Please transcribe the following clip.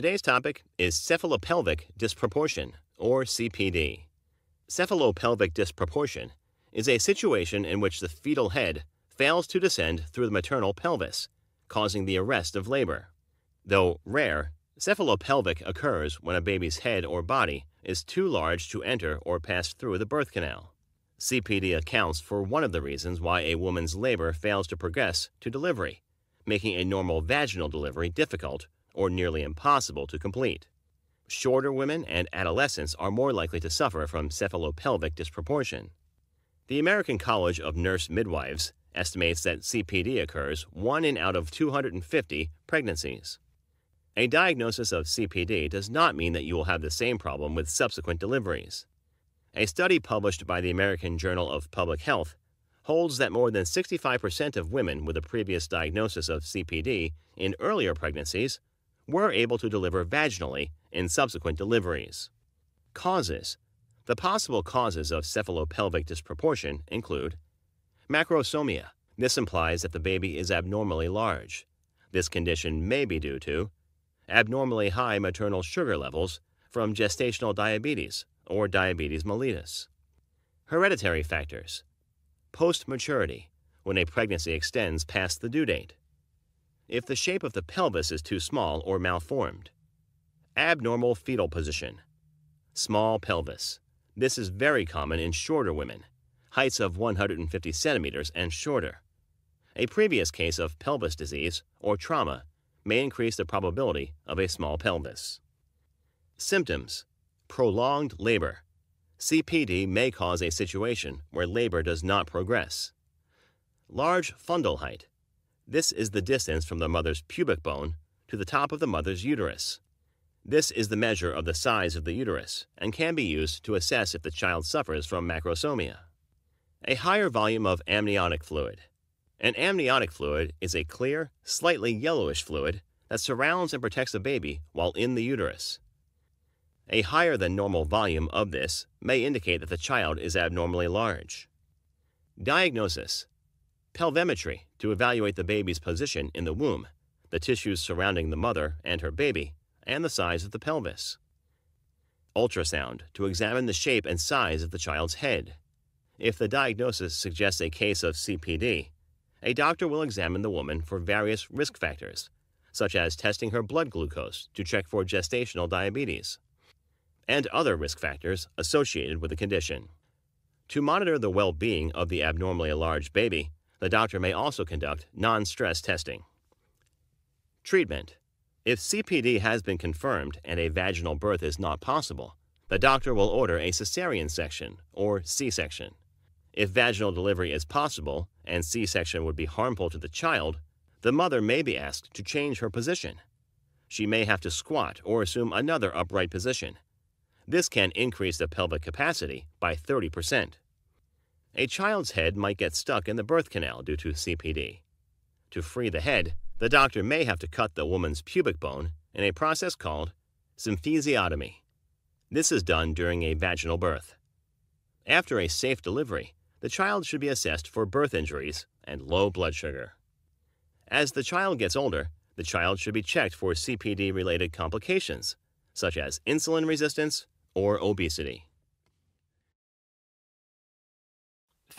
Today's topic is cephalopelvic disproportion, or CPD. Cephalopelvic disproportion is a situation in which the fetal head fails to descend through the maternal pelvis, causing the arrest of labor. Though rare, cephalopelvic occurs when a baby's head or body is too large to enter or pass through the birth canal. CPD accounts for one of the reasons why a woman's labor fails to progress to delivery, making a normal vaginal delivery difficult or nearly impossible to complete. Shorter women and adolescents are more likely to suffer from cephalopelvic disproportion. The American College of Nurse Midwives estimates that CPD occurs 1 in out of 250 pregnancies. A diagnosis of CPD does not mean that you will have the same problem with subsequent deliveries. A study published by the American Journal of Public Health holds that more than 65% of women with a previous diagnosis of CPD in earlier pregnancies were able to deliver vaginally in subsequent deliveries. Causes The possible causes of cephalopelvic disproportion include macrosomia. This implies that the baby is abnormally large. This condition may be due to abnormally high maternal sugar levels from gestational diabetes or diabetes mellitus. Hereditary factors post maturity, when a pregnancy extends past the due date. If the shape of the pelvis is too small or malformed. Abnormal fetal position. Small pelvis. This is very common in shorter women, heights of 150 centimeters and shorter. A previous case of pelvis disease or trauma may increase the probability of a small pelvis. Symptoms Prolonged labor. CPD may cause a situation where labor does not progress. Large fundal height. This is the distance from the mother's pubic bone to the top of the mother's uterus. This is the measure of the size of the uterus and can be used to assess if the child suffers from macrosomia. A higher volume of amniotic fluid. An amniotic fluid is a clear, slightly yellowish fluid that surrounds and protects the baby while in the uterus. A higher than normal volume of this may indicate that the child is abnormally large. Diagnosis Pelvimetry to evaluate the baby's position in the womb, the tissues surrounding the mother and her baby, and the size of the pelvis. Ultrasound to examine the shape and size of the child's head. If the diagnosis suggests a case of CPD, a doctor will examine the woman for various risk factors, such as testing her blood glucose to check for gestational diabetes, and other risk factors associated with the condition. To monitor the well being of the abnormally large baby, the doctor may also conduct non stress testing. Treatment If CPD has been confirmed and a vaginal birth is not possible, the doctor will order a cesarean section or C section. If vaginal delivery is possible and C section would be harmful to the child, the mother may be asked to change her position. She may have to squat or assume another upright position. This can increase the pelvic capacity by 30%. A child's head might get stuck in the birth canal due to CPD. To free the head, the doctor may have to cut the woman's pubic bone in a process called symphysiotomy. This is done during a vaginal birth. After a safe delivery, the child should be assessed for birth injuries and low blood sugar. As the child gets older, the child should be checked for CPD related complications, such as insulin resistance or obesity.